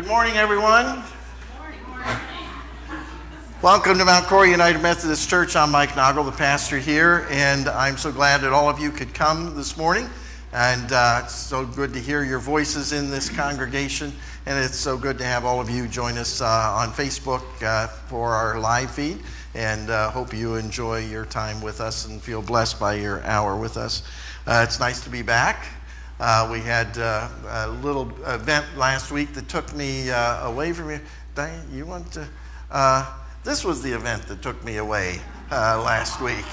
Good morning, everyone. Welcome to Mount Cory United Methodist Church. I'm Mike Noggle, the pastor here, and I'm so glad that all of you could come this morning. And uh, it's so good to hear your voices in this congregation, and it's so good to have all of you join us uh, on Facebook uh, for our live feed. And uh, hope you enjoy your time with us and feel blessed by your hour with us. Uh, it's nice to be back. Uh, we had uh, a little event last week that took me uh, away from you. Diane, you want to? Uh, this was the event that took me away uh, last week.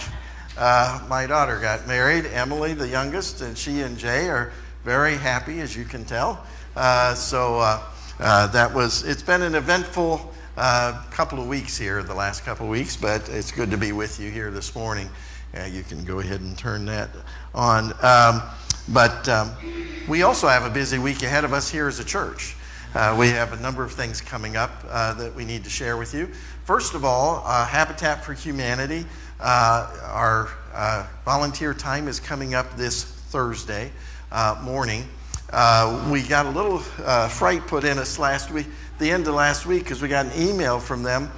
Uh, my daughter got married, Emily, the youngest, and she and Jay are very happy, as you can tell. so that was. It's been an eventful couple of weeks here, the last couple of weeks, but it's good to be with you here this morning. you can go ahead and turn that on. Um, but um, we also have a busy week ahead of us here as a church. Uh, we have a number of things coming up uh, that we need to share with you. First of all, uh, Habitat for Humanity, uh, our uh, volunteer time is coming up this Thursday uh, morning. we got a little fright put in us last week, the end of last week, because we got an email from them.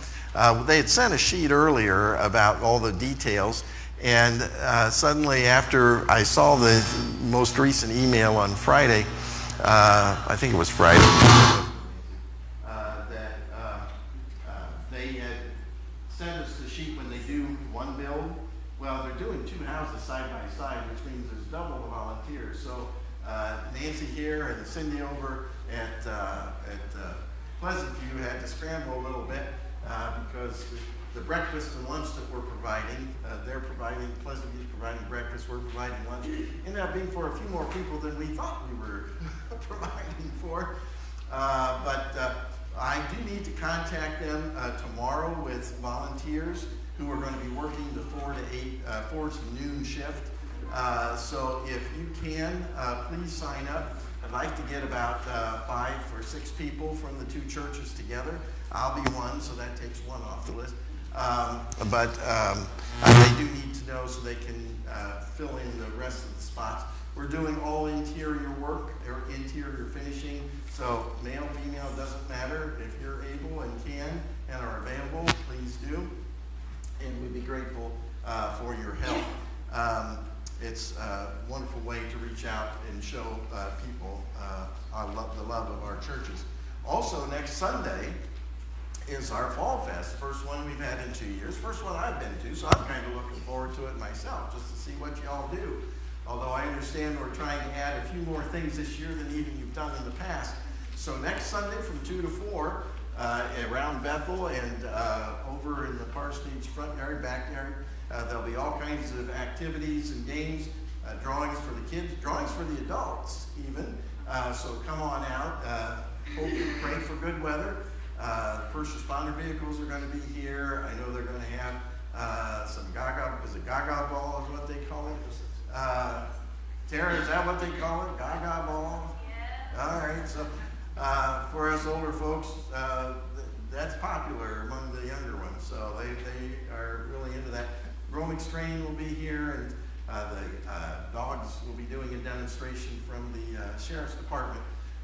they had sent a sheet earlier about all the details. And uh, suddenly, after I saw the most recent email on Friday, uh, I think it was Friday, uh, that they had sent us the sheet when they do one build. Well, they're doing two houses side by side, which means there's double the volunteers. So Nancy here and Cindy over at, at Pleasant View had to scramble a little bit because the breakfast and lunch that we're providing, uh, they're providing, Pleasant View's providing breakfast, we're providing lunch, ended up being for a few more people than we thought we were providing for. Uh, but uh, I do need to contact them uh, tomorrow with volunteers who are going to be working the four to eight, uh, four to noon shift. Uh, so if you can, please sign up. I'd like to get about five or six people from the two churches together. I'll be one, so that takes one off the list. Um, but um, they do need to know so they can uh, fill in the rest of the spots. We're doing all interior work or interior finishing. So male, female, doesn't matter. If you're able and can and are available, please do. And we'd be grateful uh, for your help. Um, it's a wonderful way to reach out and show uh, people uh, love, the love of our churches. Also, next Sunday, is our Fall Fest, first one we've had in two years, first one I've been to, so I'm kind of looking forward to it myself, just to see what y'all do. Although I understand we're trying to add a few more things this year than even you've done in the past. So next Sunday from 2 to 4, uh, around Bethel and uh, over in the parsonage front yard, backyard, uh, there'll be all kinds of activities and games, uh, drawings for the kids, drawings for the adults even. Uh, so come on out. Uh, hope you pray for good weather. Uh, first responder vehicles are going to be here. I know they're going to have uh, some gaga, is it gaga ball is what they call it? Uh, Tara, is that what they call it? Gaga ball? Yeah. All right, so uh, for us older folks, uh, th- that's popular among the younger ones. So they, they are really into that. Roaming Strain will be here, and uh, the uh, dogs will be doing a demonstration from the uh, Sheriff's Department.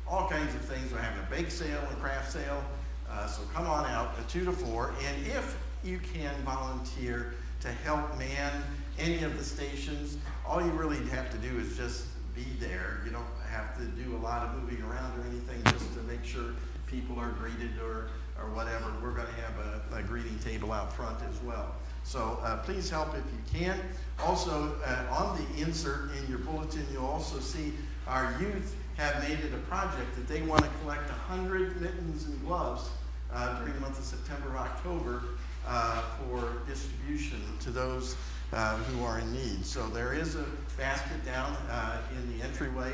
All kinds of things. We're having a bake sale and craft sale. Uh, so come on out at 2 to 4. And if you can volunteer to help man any of the stations, all you really have to do is just be there. You don't have to do a lot of moving around or anything just to make sure people are greeted or, or whatever. We're going to have a, a greeting table out front as well. So uh, please help if you can. Also, uh, on the insert in your bulletin, you'll also see our youth have made it a project that they want to collect 100 mittens and gloves uh, during the month of September, October, uh, for distribution to those uh, who are in need. So there is a basket down uh, in the entryway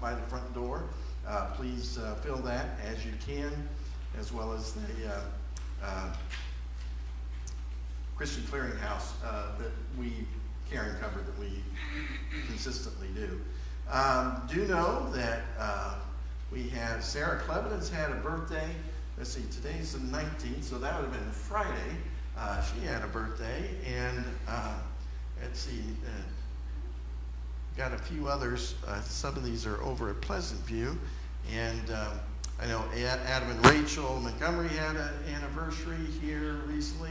by the front door. Please fill that as you can, as well as the Christian Clearinghouse that we care and cover that we consistently do. Um, do know that we have Sarah Cleven's had a birthday let's see, today's the 19th, so that would have been Friday. Uh, she had a birthday, and uh, let's see, uh, got a few others. Uh, some of these are over at Pleasant View, and um, I know Adam and Rachel Montgomery had an anniversary here recently.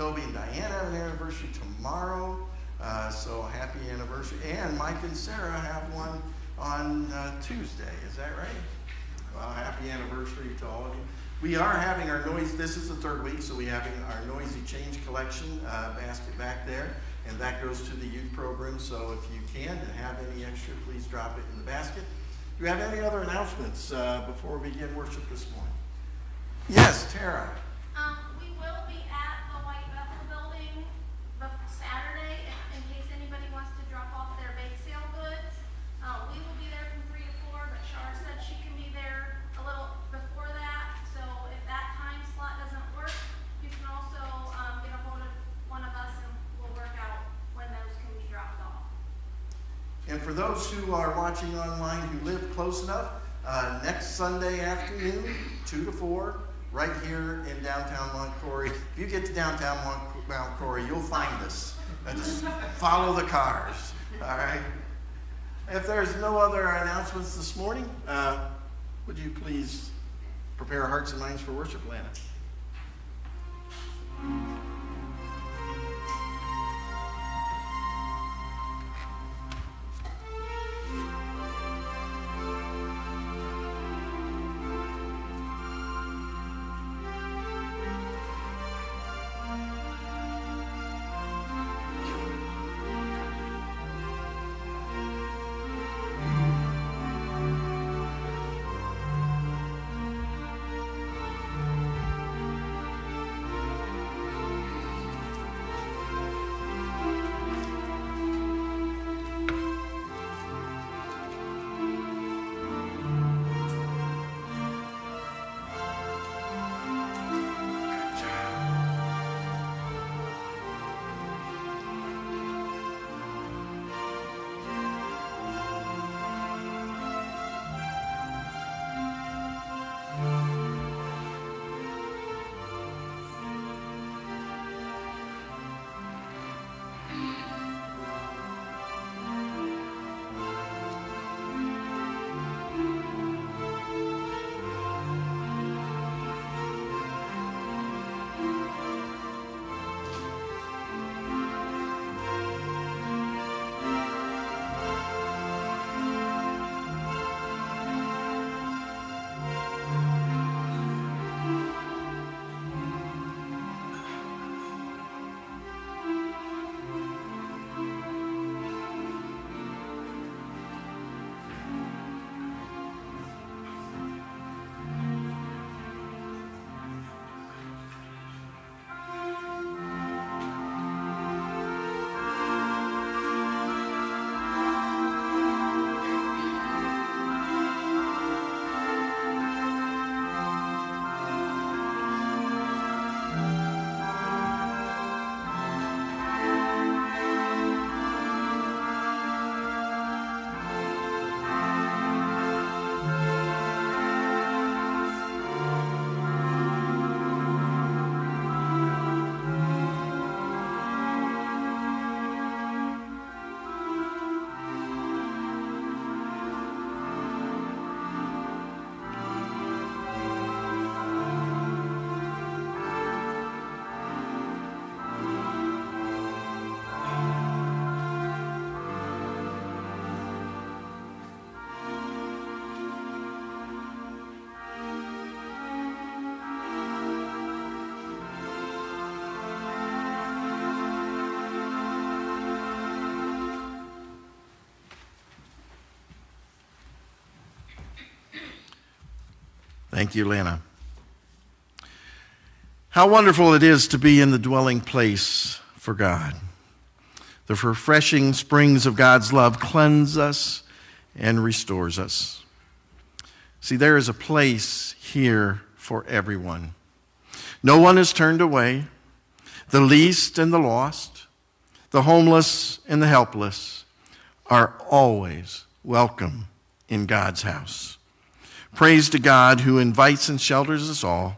Toby and Diane have an anniversary tomorrow. Uh, so happy anniversary. And Mike and Sarah have one on uh, Tuesday. Is that right? Well, happy anniversary to all of you. We are having our noise, this is the third week, so we're having our noisy change collection uh, basket back there, and that goes to the youth program. So if you can and have any extra, please drop it in the basket. Do you have any other announcements uh, before we begin worship this morning? Yes, Tara. Um, we will be at the White Bethel building Saturday in case anybody wants to drop off their bake sale goods. Uh, we will be there from three to four, but Shar said she can be there a little before that. So if that time slot doesn't work, you can also um, get a hold of one of us and we'll work out when those can be dropped off. And for those who are watching online who live close enough, uh, next Sunday afternoon, 2 to 4, right here in downtown Montgomery. If you get to downtown Montgomery, you'll find us. And just follow the cars, all right? If there's no other announcements this morning, uh, would you please prepare our hearts and minds for worship, Lana? Thank you, Lana. How wonderful it is to be in the dwelling place for God. The refreshing springs of God's love cleanse us and restores us. See, there is a place here for everyone. No one is turned away. The least and the lost, the homeless and the helpless are always welcome in God's house. Praise to God who invites and shelters us all.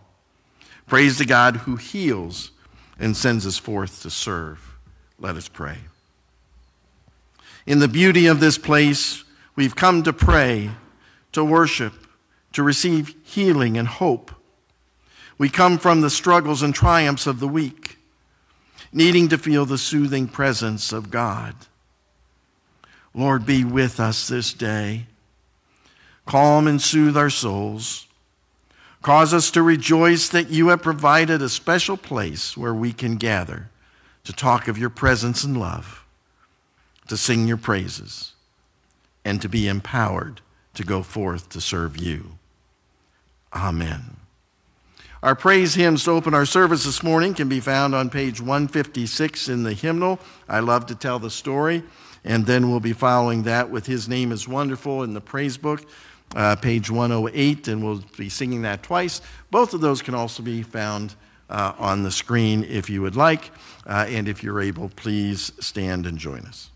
Praise to God who heals and sends us forth to serve. Let us pray. In the beauty of this place, we've come to pray, to worship, to receive healing and hope. We come from the struggles and triumphs of the week, needing to feel the soothing presence of God. Lord, be with us this day. Calm and soothe our souls. Cause us to rejoice that you have provided a special place where we can gather to talk of your presence and love, to sing your praises, and to be empowered to go forth to serve you. Amen. Our praise hymns to open our service this morning can be found on page 156 in the hymnal. I love to tell the story. And then we'll be following that with His Name is Wonderful in the praise book, uh, page 108, and we'll be singing that twice. Both of those can also be found uh, on the screen if you would like. Uh, and if you're able, please stand and join us.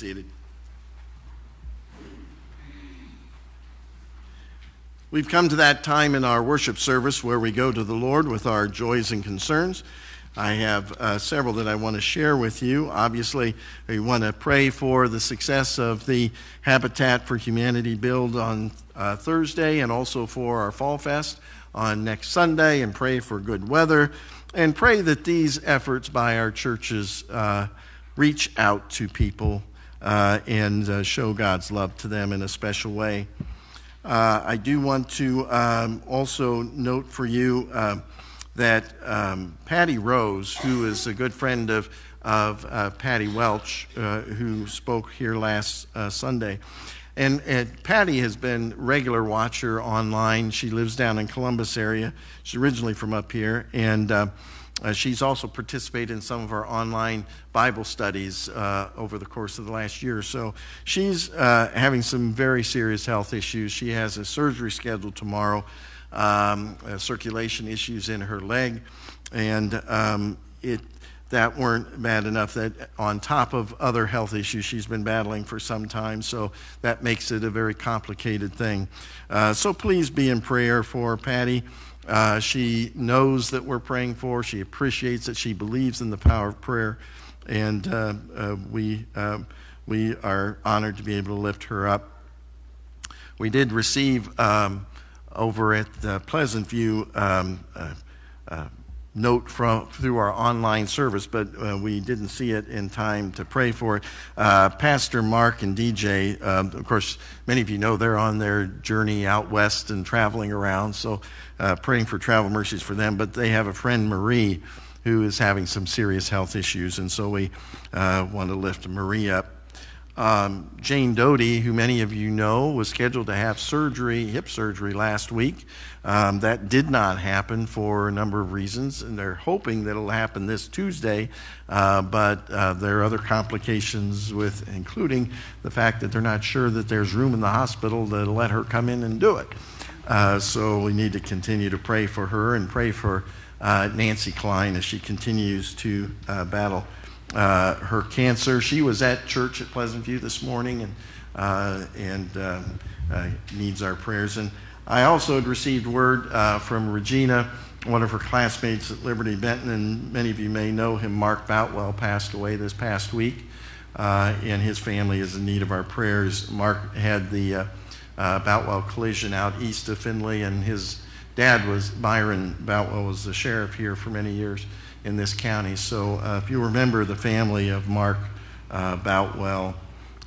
Seated. We've come to that time in our worship service where we go to the Lord with our joys and concerns. I have uh, several that I want to share with you. Obviously, we want to pray for the success of the Habitat for Humanity build on uh, Thursday and also for our Fall Fest on next Sunday and pray for good weather and pray that these efforts by our churches uh, reach out to people uh, and uh, show God's love to them in a special way. Uh, I do want to um, also note for you that um, Patty Rose, who is a good friend of, of uh, Patty Welch, uh, who spoke here last uh, Sunday, and, and, Patty has been regular watcher online. She lives down in Columbus area. She's originally from up here, and uh, uh, she's also participated in some of our online Bible studies uh, over the course of the last year. So she's having some very serious health issues. She has a surgery scheduled tomorrow um, uh, circulation issues in her leg, and um, it that weren't bad enough that on top of other health issues she's been battling for some time so that makes it a very complicated thing uh, so please be in prayer for patty uh, she knows that we're praying for she appreciates that she believes in the power of prayer and uh, uh we, uh, we are honored to be able to lift her up. We did receive um, over at Pleasant View um, uh, uh, note from through our online service, but uh, we didn't see it in time to pray for it. Uh, Pastor Mark and DJ, um, of course, many of you know they're on their journey out west and traveling around, so uh, praying for travel mercies for them. But they have a friend, Marie, who is having some serious health issues, and so we uh, want to lift Marie up. Um, Jane Doty, who many of you know, was scheduled to have surgery, hip surgery, last week. Um, that did not happen for a number of reasons, and they're hoping that it'll happen this Tuesday. Uh, but uh, there are other complications with, including the fact that they're not sure that there's room in the hospital to let her come in and do it. Uh, so we need to continue to pray for her and pray for uh, Nancy Klein as she continues to uh, battle uh, her cancer. She was at church at Pleasant View this morning and, uh, and uh, uh needs our prayers. And I also had received word uh, from Regina, one of her classmates at Liberty Benton, and many of you may know him, Mark Boutwell, passed away this past week. and his family is in need of our prayers. Mark had the Boutwell collision out east of Findlay, and his dad was Byron Boutwell, was the sheriff here for many years in this county. So uh, if you remember the family of Mark uh, Boutwell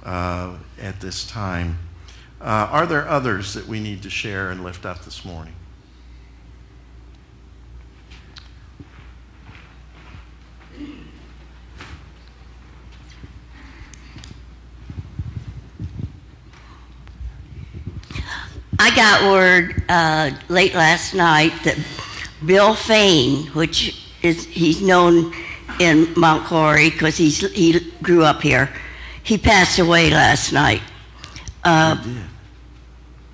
uh, at this time, uh, are there others that we need to share and lift up this morning? I got word uh, late last night that Bill Fain, which is he's known in Mount Cory because he's he grew up here. He passed away last night uh,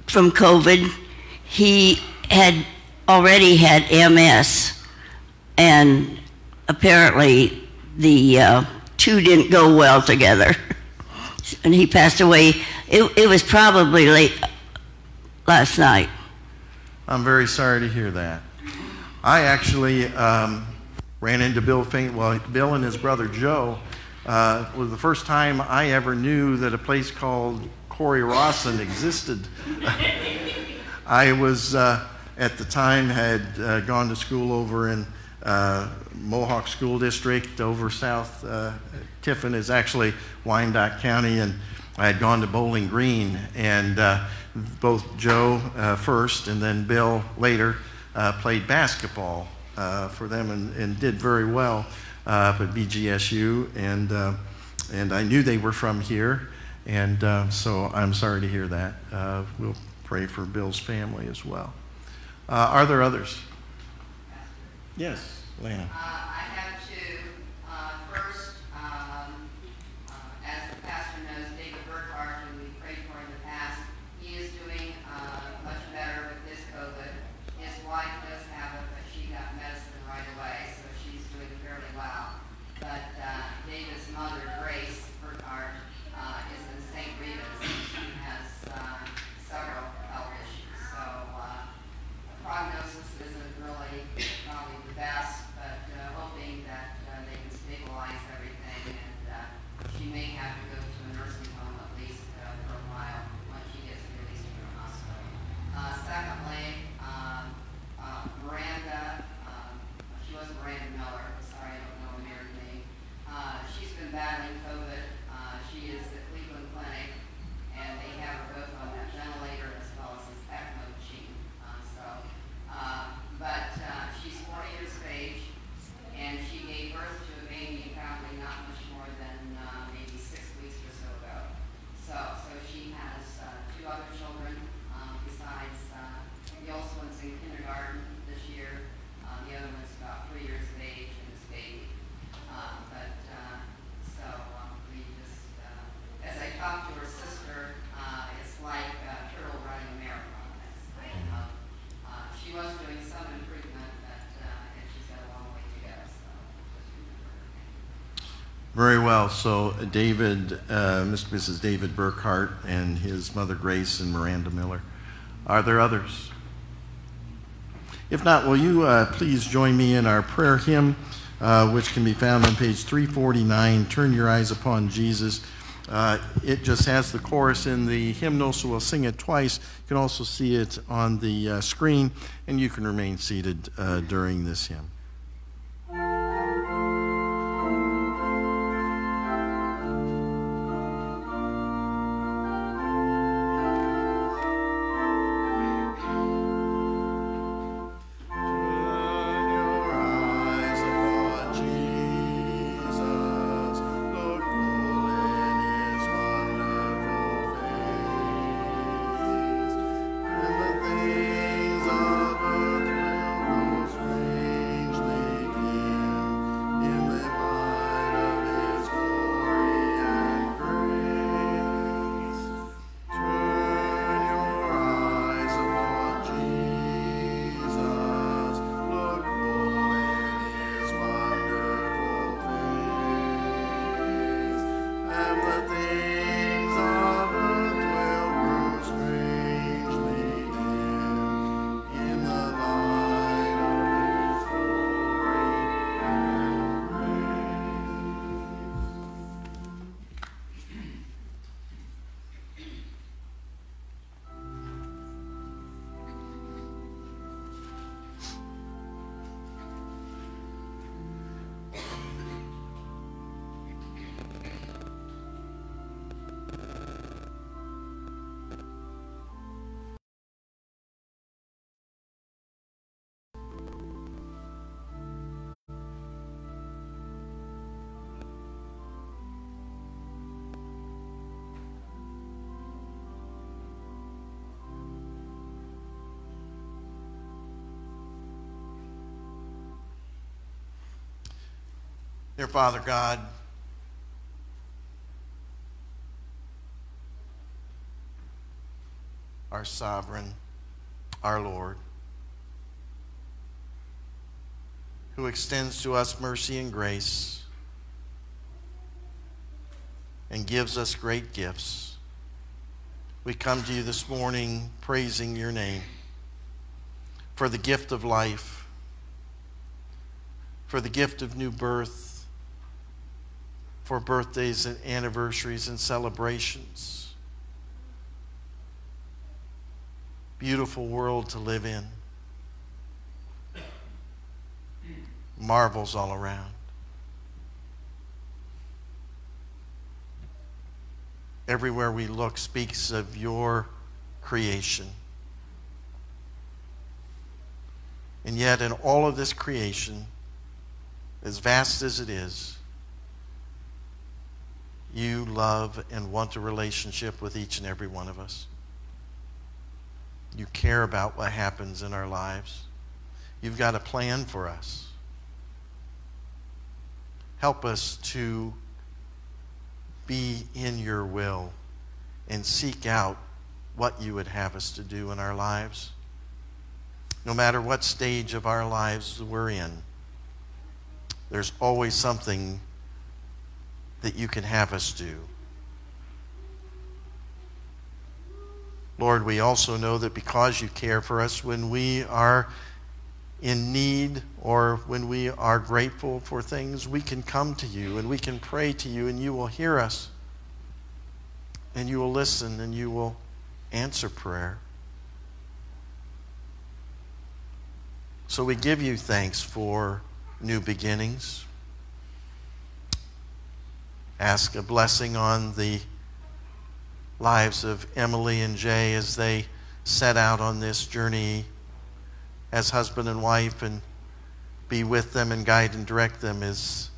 from COVID. He had already had MS, and apparently the uh, two didn't go well together. and he passed away. It, it was probably late last night. I'm very sorry to hear that. I actually um, ran into Bill Fain. Well, Bill and his brother Joe uh, was the first time I ever knew that a place called Cory-Rawson existed. I was uh, at the time had uh, gone to school over in uh, Mohawk School District over South. Uh, Tiffin is actually Wyandot County, and I had gone to Bowling Green, and uh, both Joe first and then Bill later played basketball uh, for them and, and, did very well uh, at BGSU. And, uh, and I knew they were from here. And uh, so I'm sorry to hear that. Uh, we'll pray for Bill's family as well. are there others? Yes, Lana. So, David, uh, Mr. and Mrs. David Burkhart, and his mother Grace and Miranda Miller. Are there others? If not, will you uh, please join me in our prayer hymn, uh, which can be found on page 349, Turn Your Eyes Upon Jesus. Uh, it just has the chorus in the hymnal, so we'll sing it twice. You can also see it on the uh, screen, and you can remain seated uh, during this hymn. Dear Father God, our sovereign, our Lord, who extends to us mercy and grace and gives us great gifts. We come to you this morning praising your name for the gift of life, for the gift of new birth, for birthdays and anniversaries and celebrations. Beautiful world to live in. Marvels all around. Everywhere we look speaks of your creation. And yet, in all of this creation, as vast as it is, you love and want a relationship with each and every one of us. You care about what happens in our lives. You've got a plan for us. Help us to be in your will and seek out what you would have us to do in our lives. No matter what stage of our lives we're in, there's always something that you can have us do. Lord, we also know that because you care for us when we are in need or when we are grateful for things, we can come to you and we can pray to you and you will hear us and you will listen and you will answer prayer. So we give you thanks for new beginnings. Ask a blessing on the lives of Emily and Jay as they set out on this journey as husband and wife and be with them and guide and direct them as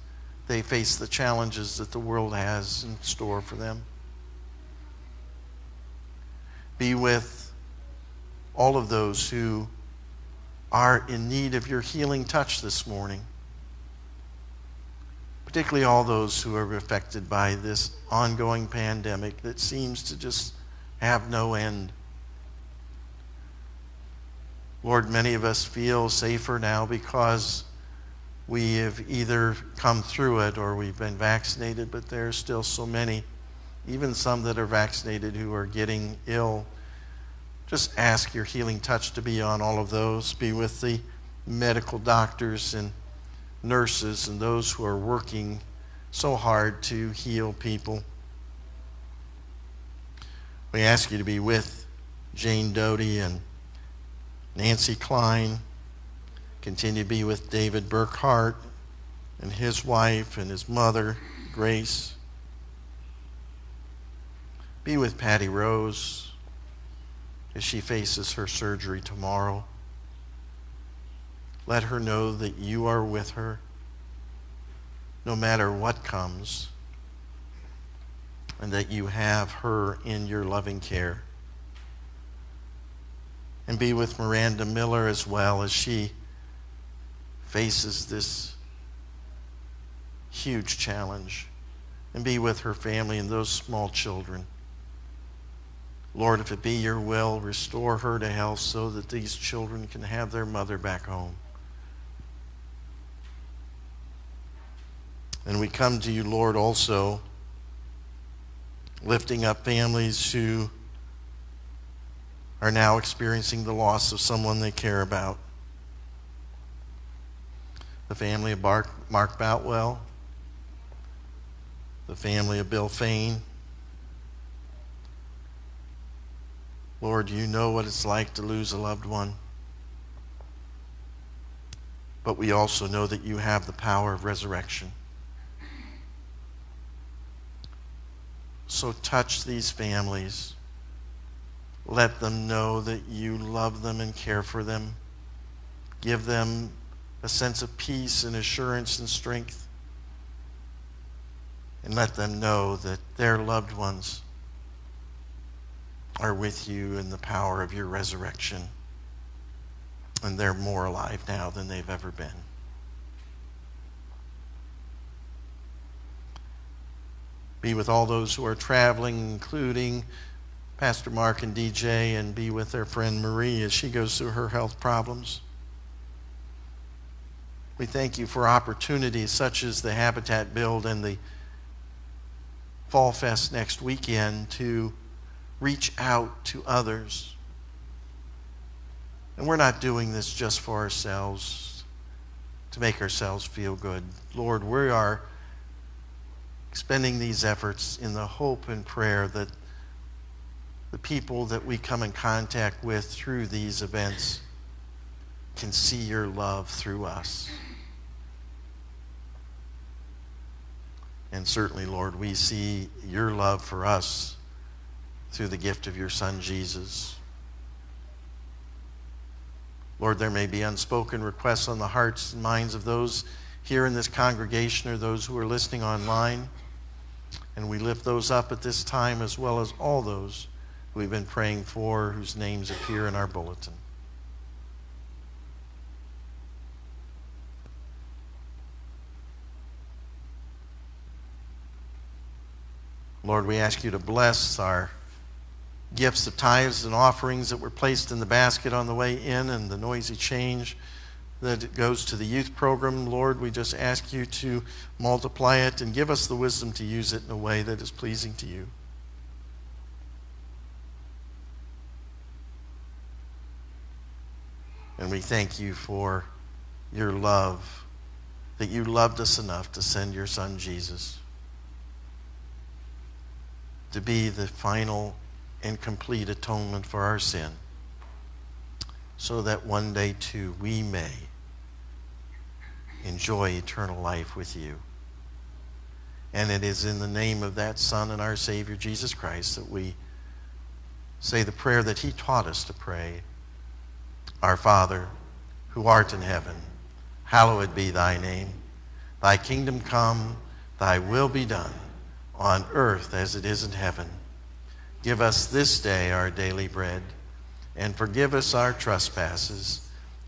they face the challenges that the world has in store for them. Be with all of those who are in need of your healing touch this morning, particularly all those who are affected by this ongoing pandemic that seems to just have no end. Lord, many of us feel safer now because we have either come through it or we've been vaccinated, but there are still so many, even some that are vaccinated, who are getting ill. Just ask your healing touch to be on all of those. Be with the medical doctors and nurses and those who are working so hard to heal people. We ask you to be with Jane Doty and Nancy Klein. Continue to be with David Burkhart and his wife and his mother, Grace. Be with Patty Rose as she faces her surgery tomorrow. Let her know that you are with her no matter what comes and that you have her in your loving care and be with Miranda Miller as well as she faces this huge challenge. And be with her family and those small children. Lord, if it be your will, restore her to health so that these children can have their mother back home. And we come to you, Lord, also lifting up families who are now experiencing the loss of someone they care about. The family of Mark, Mark Boutwell, the family of Bill Fain. Lord, you know what it's like to lose a loved one. But we also know that you have the power of resurrection. So touch these families let them know that you love them and care for them. Give them a sense of peace and assurance and strength. And let them know that their loved ones are with you in the power of your resurrection. And they're more alive now than they've ever been. Be with all those who are traveling, including Pastor Mark and DJ and be with their friend Marie as she goes through her health problems. We thank you for opportunities such as the Habitat Build and the Fall Fest next weekend to reach out to others. And we're not doing this just for ourselves, to make ourselves feel good. Lord, we are expending these efforts in the hope and prayer that the people that we come in contact with through these events can see your love through us. And certainly, Lord, we see your love for us through the gift of your Son, Jesus. Lord, there may be unspoken requests on the hearts and minds of those here in this congregation or those who are listening online. And we lift those up at this time as well as all those we've been praying for, whose names appear in our bulletin. Lord, we ask you to bless our gifts of tithes and offerings that were placed in the basket on the way in and the noisy change that it goes to the youth program. Lord, we just ask you to multiply it and give us the wisdom to use it in a way that is pleasing to you. And we thank you for your love, that you loved us enough to send your son Jesus to be the final and complete atonement for our sin, so that one day too we may enjoy eternal life with you. And it is in the name of that Son and our Savior, Jesus Christ, that we say the prayer that he taught us to pray. Our Father, who art in heaven, hallowed be thy name. Thy kingdom come, thy will be done, on earth as it is in heaven. Give us this day our daily bread, and forgive us our trespasses,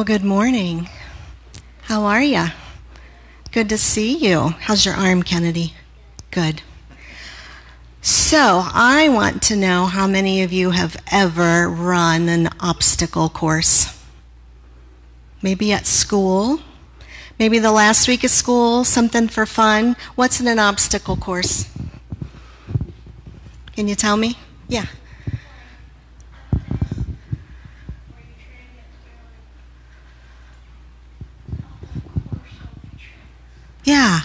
Well, good morning. How are you? Good to see you. How's your arm, Kennedy? Good. So, I want to know how many of you have ever run an obstacle course? Maybe at school? Maybe the last week of school, something for fun? What's in an obstacle course? Can you tell me? Yeah. Yeah,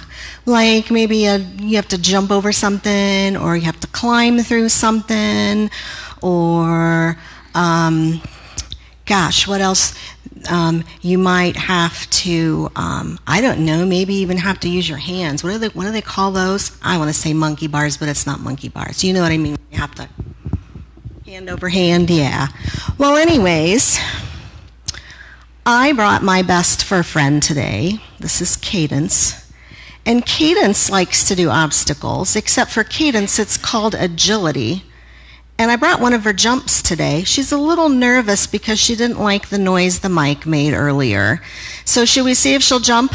like maybe a, you have to jump over something, or you have to climb through something, or um, gosh, what else? Um, you might have to, um, I don't know, maybe even have to use your hands. What do they, what do they call those? I want to say monkey bars, but it's not monkey bars. You know what I mean? You have to hand over hand, yeah. Well, anyways, I brought my best for a friend today. This is Cadence. And Cadence likes to do obstacles, except for Cadence, it's called agility. And I brought one of her jumps today. She's a little nervous because she didn't like the noise the mic made earlier. So, should we see if she'll jump?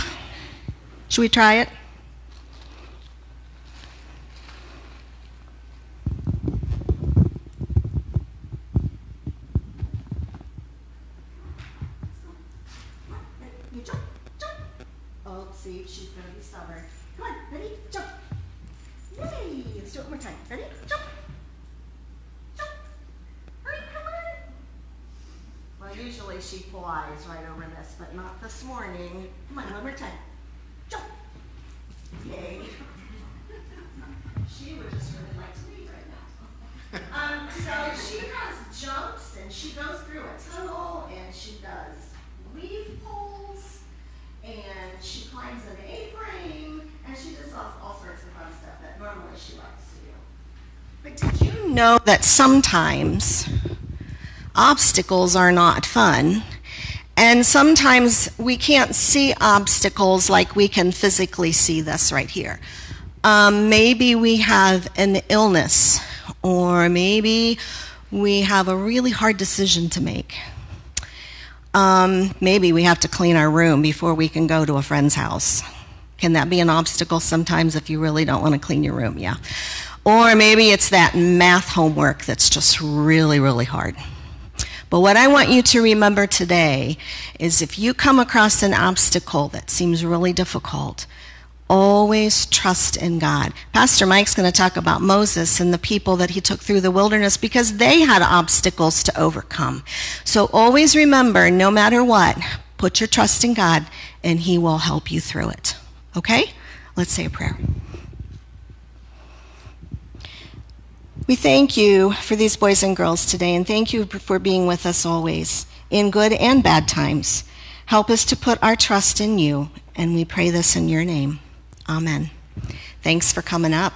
Should we try it? You jump, jump. Oh, see, she's going to be stubborn. Come on, ready? Jump. Yay! Let's do it one more time. Ready? Jump. Jump. Hurry, come on. Well, usually she flies right over this, but not this morning. Come on, one more time. Jump. Yay. she would just really like to leave right now. Um, so she has jumps and she goes through a tunnel and she does weave poles and she climbs an A-frame and she does all, all sorts of fun stuff that normally she likes to do. But did you know that sometimes obstacles are not fun? And sometimes we can't see obstacles like we can physically see this right here. Um, maybe we have an illness, or maybe we have a really hard decision to make. Um, maybe we have to clean our room before we can go to a friend's house. Can that be an obstacle sometimes if you really don't want to clean your room? Yeah. Or maybe it's that math homework that's just really, really hard. But what I want you to remember today is if you come across an obstacle that seems really difficult, always trust in God. Pastor Mike's going to talk about Moses and the people that he took through the wilderness because they had obstacles to overcome. So always remember, no matter what, put your trust in God and he will help you through it. Okay? Let's say a prayer. We thank you for these boys and girls today, and thank you for being with us always, in good and bad times. Help us to put our trust in you, and we pray this in your name. Amen. Thanks for coming up.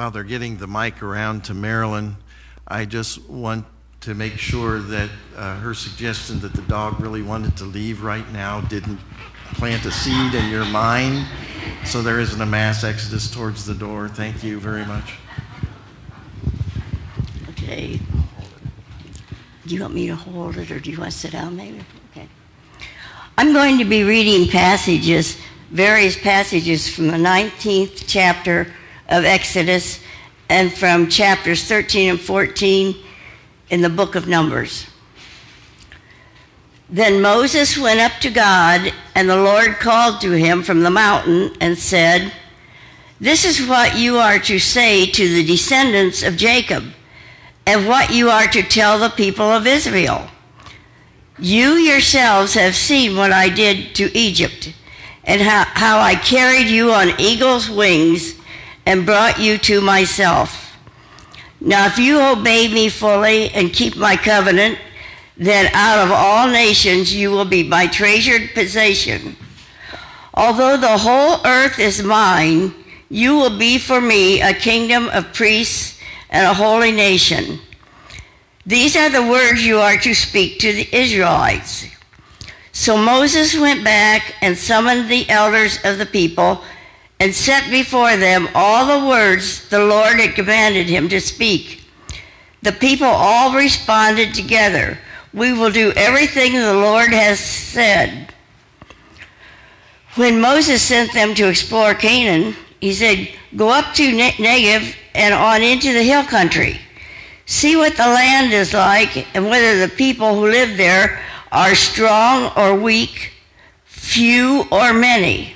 While they're getting the mic around to Marilyn, I just want to make sure that uh, her suggestion that the dog really wanted to leave right now didn't plant a seed in your mind so there isn't a mass exodus towards the door. Thank you very much. Okay. Do you want me to hold it or do you want to sit down maybe? Okay. I'm going to be reading passages, various passages from the 19th chapter of Exodus and from chapters 13 and 14 in the book of Numbers. Then Moses went up to God, and the Lord called to him from the mountain and said, This is what you are to say to the descendants of Jacob, and what you are to tell the people of Israel. You yourselves have seen what I did to Egypt, and how, how I carried you on eagle's wings and brought you to myself. Now, if you obey me fully and keep my covenant, then out of all nations you will be my treasured possession. Although the whole earth is mine, you will be for me a kingdom of priests and a holy nation. These are the words you are to speak to the Israelites. So Moses went back and summoned the elders of the people and set before them all the words the Lord had commanded him to speak. The people all responded together we will do everything the Lord has said. When Moses sent them to explore Canaan, he said, Go up to Negev and on into the hill country. See what the land is like and whether the people who live there are strong or weak, few or many.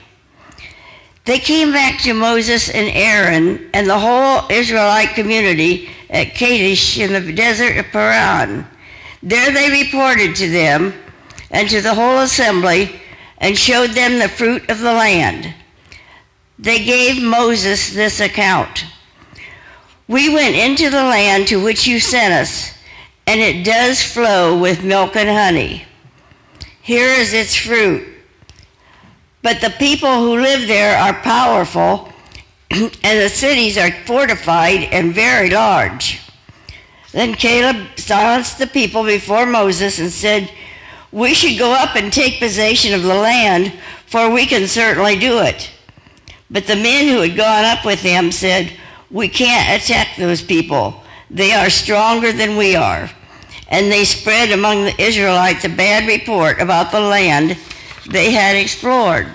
They came back to Moses and Aaron and the whole Israelite community at Kadesh in the desert of Paran. There they reported to them and to the whole assembly and showed them the fruit of the land. They gave Moses this account We went into the land to which you sent us, and it does flow with milk and honey. Here is its fruit. But the people who live there are powerful, and the cities are fortified and very large. Then Caleb silenced the people before Moses and said, We should go up and take possession of the land, for we can certainly do it. But the men who had gone up with him said, We can't attack those people. They are stronger than we are. And they spread among the Israelites a bad report about the land they had explored.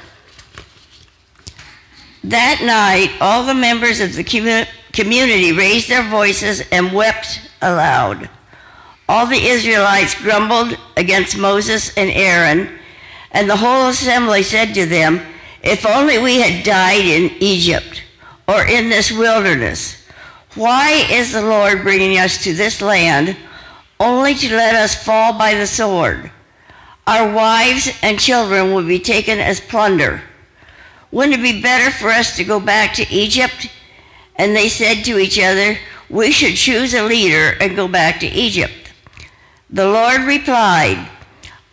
That night, all the members of the community raised their voices and wept aloud. All the Israelites grumbled against Moses and Aaron, and the whole assembly said to them, If only we had died in Egypt or in this wilderness. Why is the Lord bringing us to this land only to let us fall by the sword? Our wives and children would be taken as plunder. Wouldn't it be better for us to go back to Egypt? And they said to each other, we should choose a leader and go back to Egypt. The Lord replied,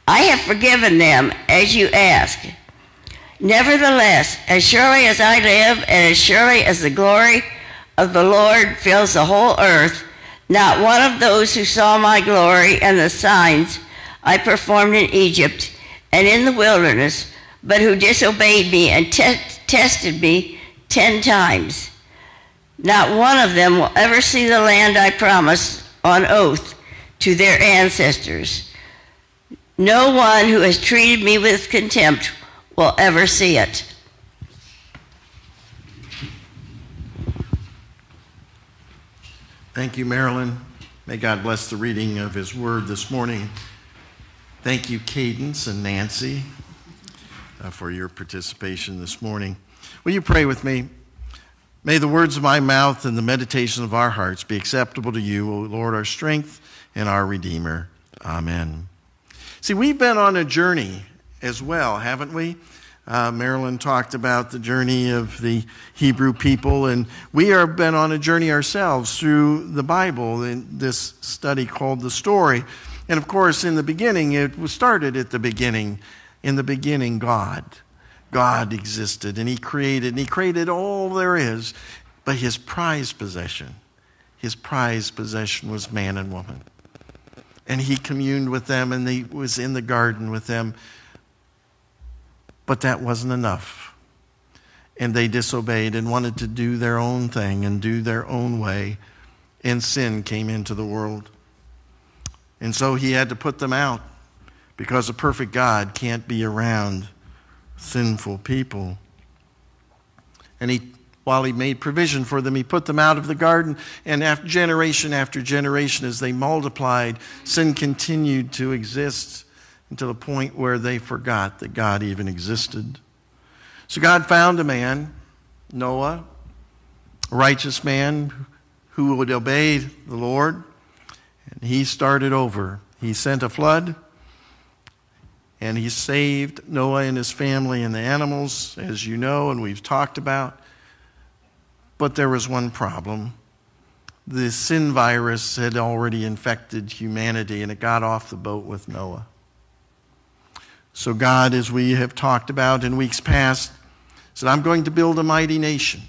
I have forgiven them as you ask. Nevertheless, as surely as I live and as surely as the glory of the Lord fills the whole earth, not one of those who saw my glory and the signs I performed in Egypt and in the wilderness, but who disobeyed me and te- tested me ten times not one of them will ever see the land I promised on oath to their ancestors. No one who has treated me with contempt will ever see it. Thank you, Marilyn. May God bless the reading of His Word this morning. Thank you, Cadence and Nancy, uh, for your participation this morning. Will you pray with me? May the words of my mouth and the meditation of our hearts be acceptable to you, O Lord, our strength and our Redeemer. Amen. See, we've been on a journey as well, haven't we? Uh, Marilyn talked about the journey of the Hebrew people, and we have been on a journey ourselves through the Bible in this study called The Story. And of course, in the beginning, it was started at the beginning. In the beginning, God. God existed and He created, and He created all there is, but His prized possession, His prized possession was man and woman. and he communed with them and he was in the garden with them. But that wasn't enough. And they disobeyed and wanted to do their own thing and do their own way. And sin came into the world. And so he had to put them out because a perfect God can't be around sinful people. And he, while he made provision for them, he put them out of the garden. And after generation after generation, as they multiplied, sin continued to exist until the point where they forgot that God even existed. So God found a man, Noah, a righteous man who would obey the Lord, and he started over. He sent a flood, and he saved Noah and his family and the animals, as you know, and we've talked about. But there was one problem. The sin virus had already infected humanity, and it got off the boat with Noah. So, God, as we have talked about in weeks past, said, I'm going to build a mighty nation,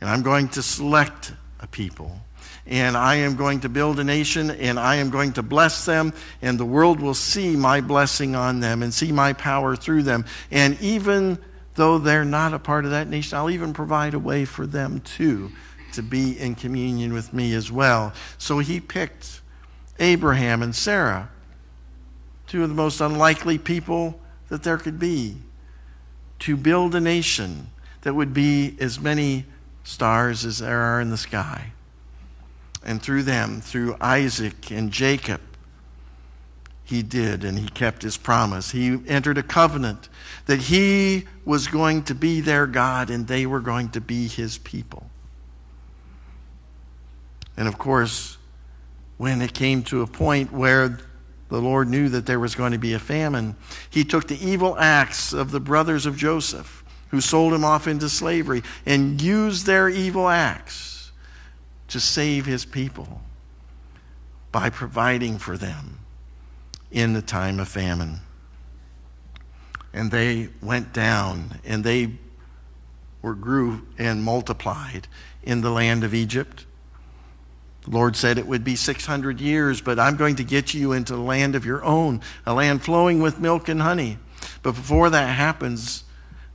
and I'm going to select a people, and I am going to build a nation, and I am going to bless them, and the world will see my blessing on them and see my power through them. And even though they're not a part of that nation, I'll even provide a way for them too to be in communion with me as well. So he picked Abraham and Sarah two of the most unlikely people that there could be, to build a nation that would be as many stars as there are in the sky. And through them, through Isaac and Jacob, he did, and he kept his promise. He entered a covenant that he was going to be their God and they were going to be his people. And of course, when it came to a point where the Lord knew that there was going to be a famine. He took the evil acts of the brothers of Joseph, who sold him off into slavery, and used their evil acts to save his people by providing for them in the time of famine. And they went down and they were grew and multiplied in the land of Egypt the Lord said it would be 600 years, but I'm going to get you into the land of your own, a land flowing with milk and honey. But before that happens,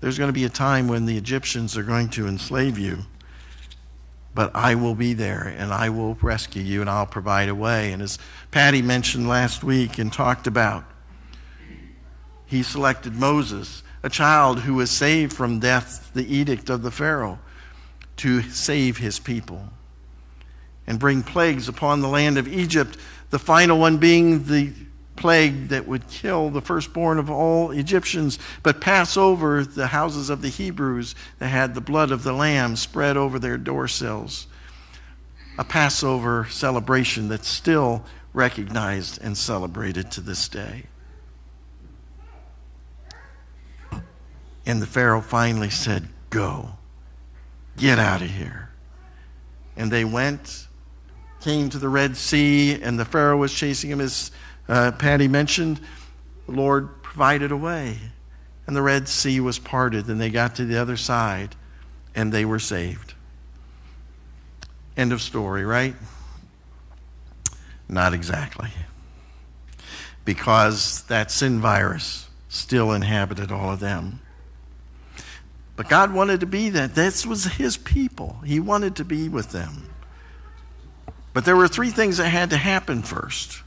there's going to be a time when the Egyptians are going to enslave you. But I will be there and I will rescue you and I'll provide a way. And as Patty mentioned last week and talked about, he selected Moses, a child who was saved from death, the edict of the Pharaoh, to save his people and bring plagues upon the land of Egypt, the final one being the plague that would kill the firstborn of all Egyptians, but pass over the houses of the Hebrews that had the blood of the lamb spread over their door sills. A Passover celebration that's still recognized and celebrated to this day. And the Pharaoh finally said, Go, get out of here. And they went came to the Red Sea and the Pharaoh was chasing him, as uh, Patty mentioned, the Lord provided a way. And the Red Sea was parted, and they got to the other side, and they were saved. End of story, right? Not exactly. Because that sin virus still inhabited all of them. But God wanted to be that. This was His people. He wanted to be with them. But there were three things that had to happen first.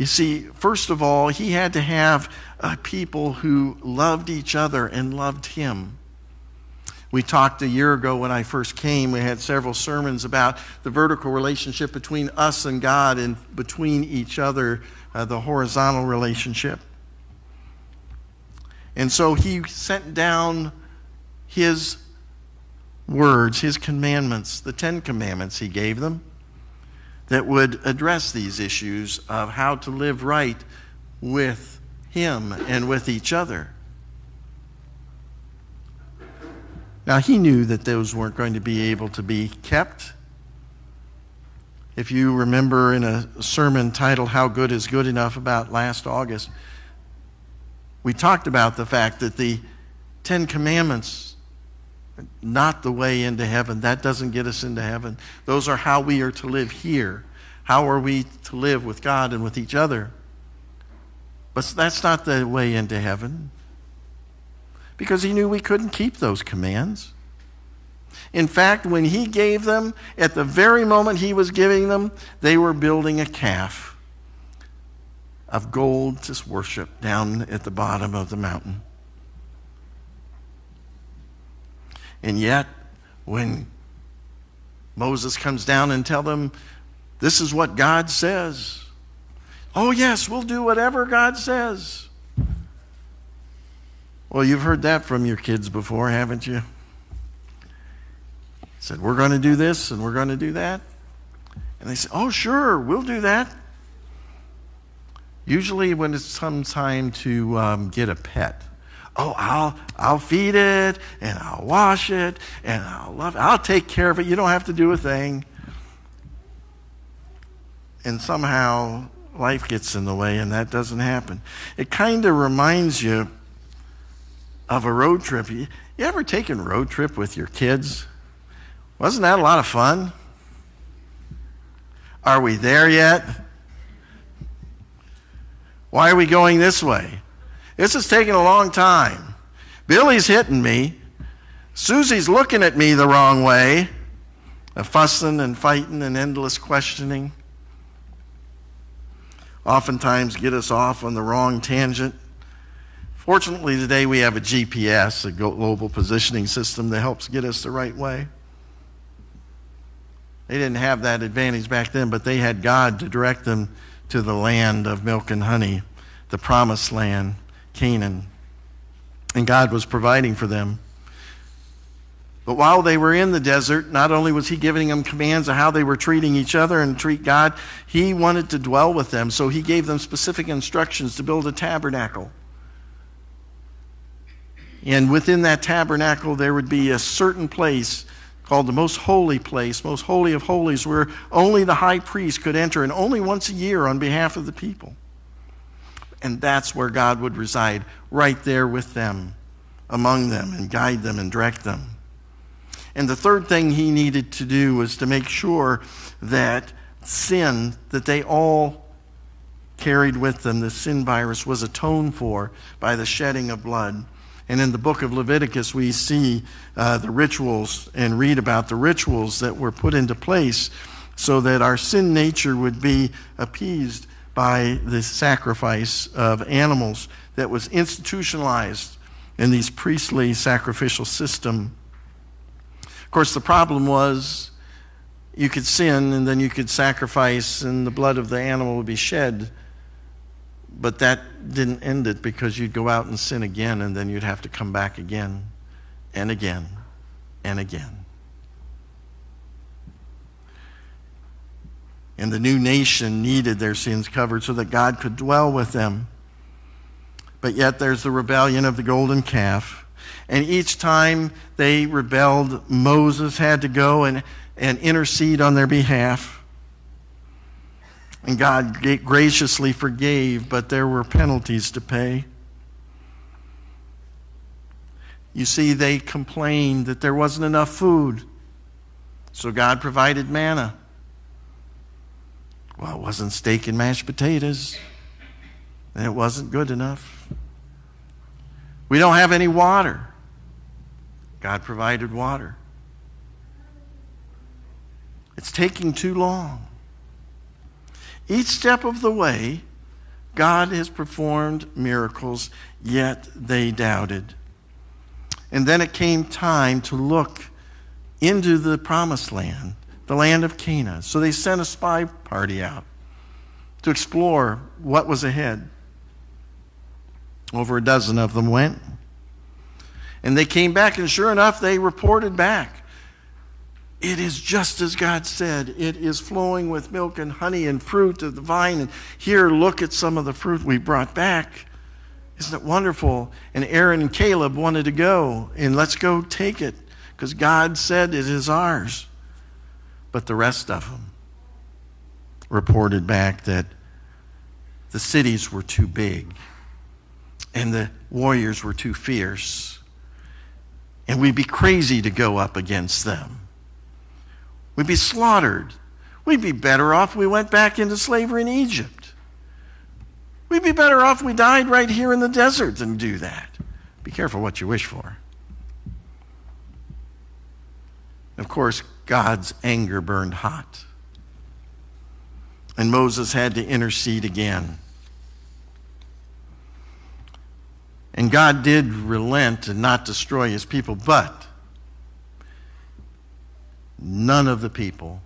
You see, first of all, he had to have a people who loved each other and loved him. We talked a year ago when I first came, we had several sermons about the vertical relationship between us and God and between each other, uh, the horizontal relationship. And so he sent down his words, his commandments, the Ten Commandments he gave them, that would address these issues of how to live right with him and with each other. Now, he knew that those weren't going to be able to be kept. If you remember in a sermon titled How Good is Good Enough about last August, we talked about the fact that the Ten Commandments not the way into heaven. That doesn't get us into heaven. Those are how we are to live here, How are we to live with God and with each other? But that's not the way into heaven because he knew we couldn't keep those commands. In fact, when he gave them, at the very moment he was giving them, they were building a calf of gold to worship down at the bottom of the mountain. And yet, when Moses comes down and tell them, this is what God says. Oh, yes, we'll do whatever God says. Well, you've heard that from your kids before, haven't you? Said, We're going to do this and we're going to do that. And they said, Oh, sure, we'll do that. Usually, when it's some time to um, get a pet, oh, I'll, I'll feed it and I'll wash it and I'll love it. I'll take care of it. You don't have to do a thing. And somehow life gets in the way and that doesn't happen. It kind of reminds you of a road trip. You, you ever taken a road trip with your kids? Wasn't that a lot of fun? Are we there yet? Why are we going this way? This is taking a long time. Billy's hitting me. Susie's looking at me the wrong way. A fussing and fighting and endless questioning. Oftentimes get us off on the wrong tangent. Fortunately, today we have a GPS, a global positioning system that helps get us the right way. They didn't have that advantage back then, but they had God to direct them to the land of milk and honey, the promised land, Canaan. And God was providing for them. But while they were in the desert, not only was He giving them commands of how they were treating each other and treat God, He wanted to dwell with them. So He gave them specific instructions to build a tabernacle. And within that tabernacle, there would be a certain place called the most holy place, most holy of holies, where only the high priest could enter, and only once a year on behalf of the people. And that's where God would reside, right there with them, among them, and guide them and direct them. And the third thing he needed to do was to make sure that sin that they all carried with them, the sin virus, was atoned for by the shedding of blood. And in the book of Leviticus, we see uh, the rituals and read about the rituals that were put into place so that our sin nature would be appeased by the sacrifice of animals that was institutionalized in these priestly sacrificial system. Of course, the problem was you could sin and then you could sacrifice, and the blood of the animal would be shed. But that didn't end it because you'd go out and sin again, and then you'd have to come back again and again and again. And the new nation needed their sins covered so that God could dwell with them. But yet there's the rebellion of the golden calf. And each time they rebelled, Moses had to go and, and intercede on their behalf. And God graciously forgave, but there were penalties to pay. You see, they complained that there wasn't enough food. So God provided manna. Well, it wasn't steak and mashed potatoes, and it wasn't good enough. We don't have any water. God provided water. It's taking too long. Each step of the way, God has performed miracles, yet they doubted. And then it came time to look into the promised land, the land of Canaan. So they sent a spy party out to explore what was ahead. Over a dozen of them went. And they came back, and sure enough, they reported back it is just as God said. It is flowing with milk and honey and fruit of the vine. And here, look at some of the fruit we brought back. Isn't it wonderful? And Aaron and Caleb wanted to go, and let's go take it because God said it is ours. But the rest of them reported back that the cities were too big and the warriors were too fierce. And we'd be crazy to go up against them. We'd be slaughtered. We'd be better off we went back into slavery in Egypt. We'd be better off we died right here in the desert than do that. Be careful what you wish for. Of course, God's anger burned hot. And Moses had to intercede again. And God did relent and not destroy his people, but none of the people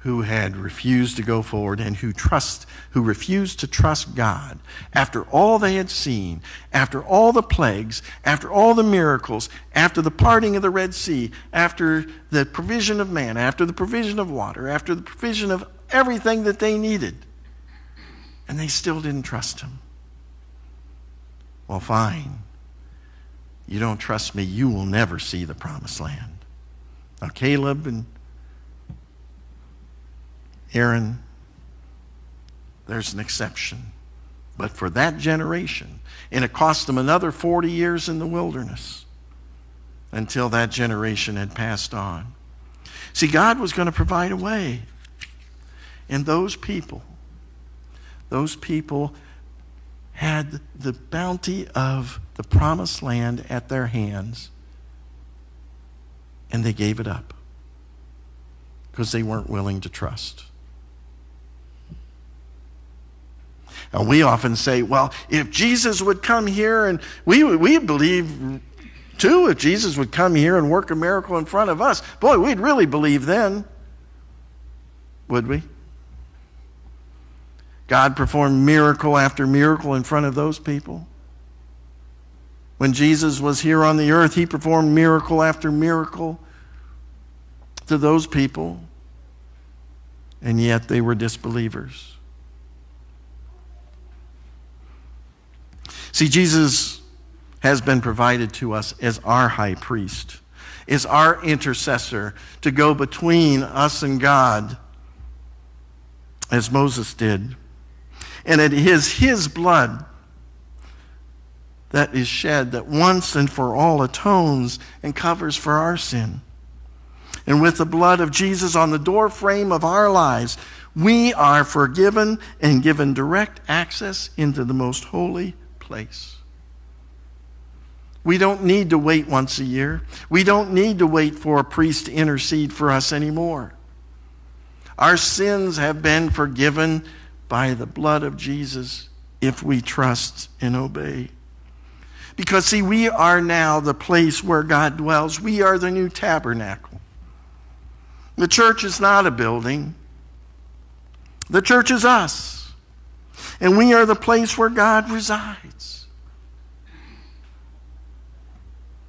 who had refused to go forward and who trust who refused to trust God. After all they had seen after all the plagues after all the miracles after the parting of the red sea after the provision of man after the provision of water after the provision of everything that they needed and they still didn't trust him. Well fine. You don't trust me you will never see the promised land. Now Caleb and Aaron, there's an exception. But for that generation, and it cost them another 40 years in the wilderness until that generation had passed on. See, God was going to provide a way. And those people, those people had the bounty of the promised land at their hands, and they gave it up because they weren't willing to trust. And we often say, well, if Jesus would come here, and we, we believe too, if Jesus would come here and work a miracle in front of us, boy, we'd really believe then. Would we? God performed miracle after miracle in front of those people. When Jesus was here on the earth, he performed miracle after miracle to those people, and yet they were disbelievers. See, Jesus has been provided to us as our high priest, as our intercessor to go between us and God, as Moses did. And it is his blood that is shed that once and for all atones and covers for our sin. And with the blood of Jesus on the doorframe of our lives, we are forgiven and given direct access into the most holy place. We don't need to wait once a year. We don't need to wait for a priest to intercede for us anymore. Our sins have been forgiven by the blood of Jesus if we trust and obey. Because, see, we are now the place where God dwells. We are the new tabernacle. The church is not a building, the church is us. And we are the place where God resides.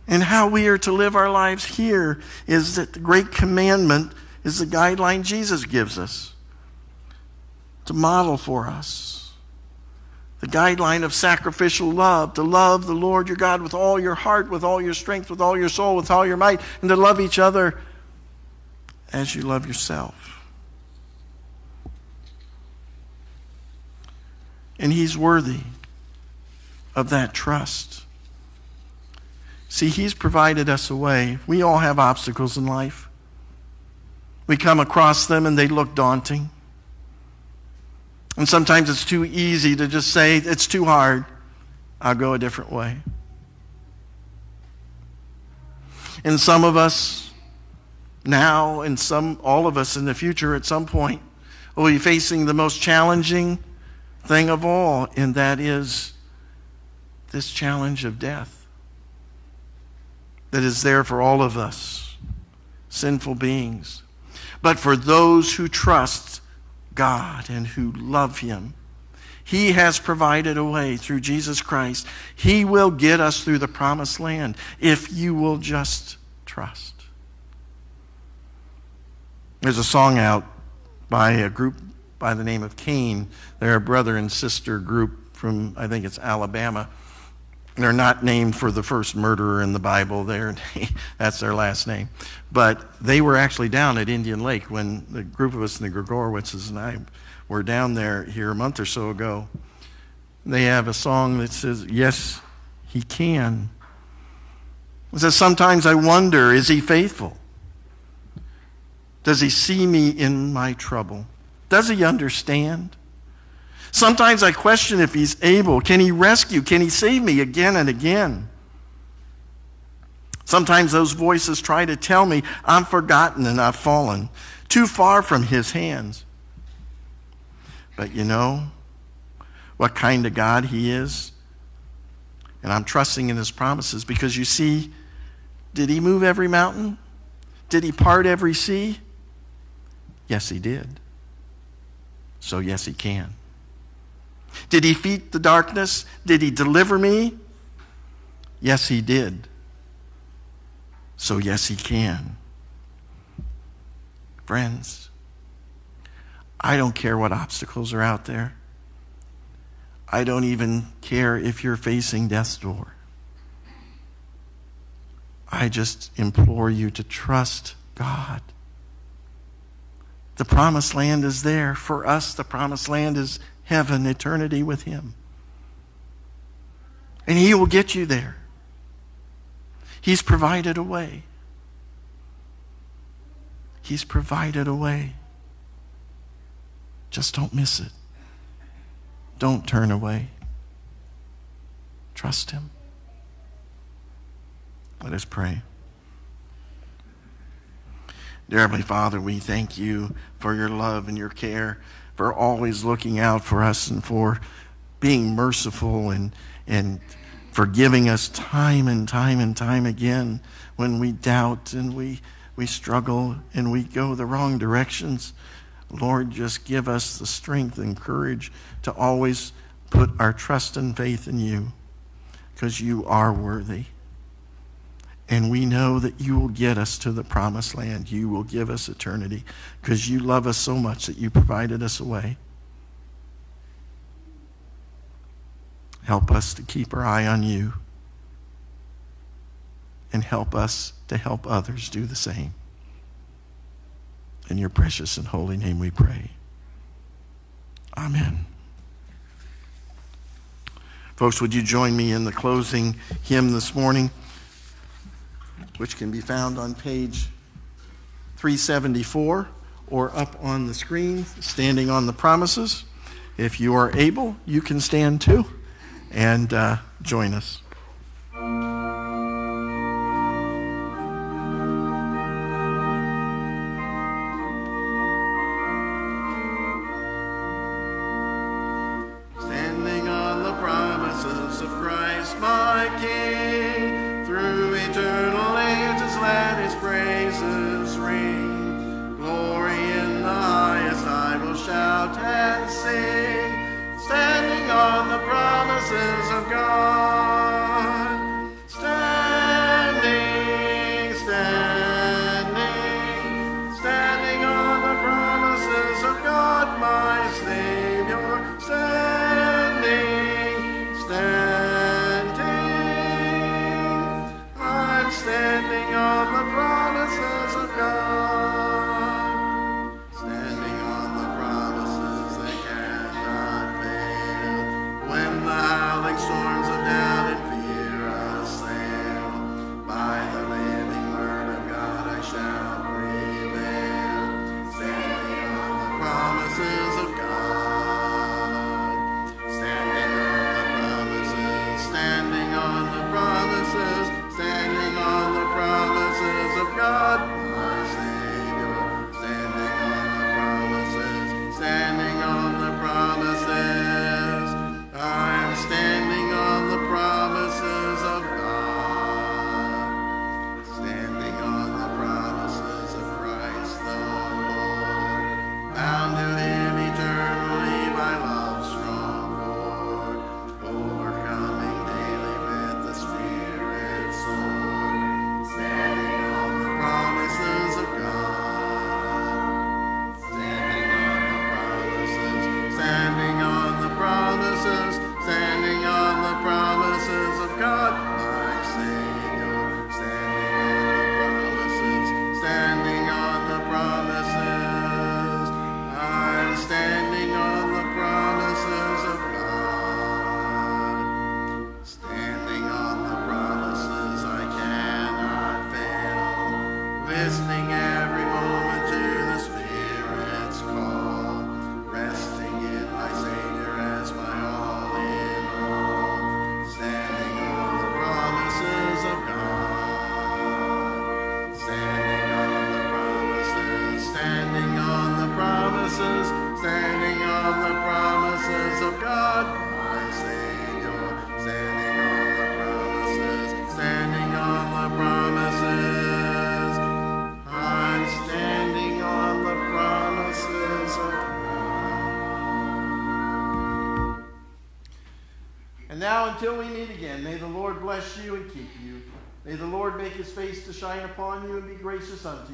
And how we are to live our lives here is that the great commandment is the guideline Jesus gives us to model for us. The guideline of sacrificial love, to love the Lord your God with all your heart, with all your strength, with all your soul, with all your might, and to love each other as you love yourself. And He's worthy of that trust. See, He's provided us a way. We all have obstacles in life. We come across them and they look daunting. And sometimes it's too easy to just say, it's too hard. I'll go a different way. And some of us now, and some, all of us in the future at some point, will be facing the most challenging thing of all, and that is this challenge of death that is there for all of us, sinful beings. But for those who trust God and who love Him, He has provided a way through Jesus Christ. He will get us through the promised land if you will just trust. There's a song out by a group by the name of Cain. They're a brother and sister group from, I think it's Alabama. They're not named for the first murderer in the Bible. They're, that's their last name. But they were actually down at Indian Lake when the group of us, in the Gregorowitzes and I, were down there here a month or so ago. They have a song that says, Yes, He can. It says, Sometimes I wonder, is He faithful? Does he see me in my trouble? Does he understand? Sometimes I question if he's able. Can he rescue? Can he save me again and again? Sometimes those voices try to tell me I'm forgotten and I've fallen too far from his hands. But you know what kind of God he is? And I'm trusting in his promises because you see, did he move every mountain? Did he part every sea? Yes, he did. So, yes, he can. Did he defeat the darkness? Did he deliver me? Yes, he did. So, yes, he can. Friends, I don't care what obstacles are out there. I don't even care if you're facing death's door. I just implore you to trust God. The promised land is there. For us, the promised land is heaven, eternity with Him. And He will get you there. He's provided a way. He's provided a way. Just don't miss it. Don't turn away. Trust Him. Let us pray. Dear Heavenly Father, we thank you for your love and your care, for always looking out for us and for being merciful and, and forgiving us time and time and time again when we doubt and we, we struggle and we go the wrong directions. Lord, just give us the strength and courage to always put our trust and faith in you because you are worthy. And we know that you will get us to the promised land. You will give us eternity because you love us so much that you provided us a way. Help us to keep our eye on you and help us to help others do the same. In your precious and holy name we pray. Amen. Folks, would you join me in the closing hymn this morning? Which can be found on page 374 or up on the screen, standing on the promises. If you are able, you can stand too and uh, join us. Shine upon you and be gracious unto.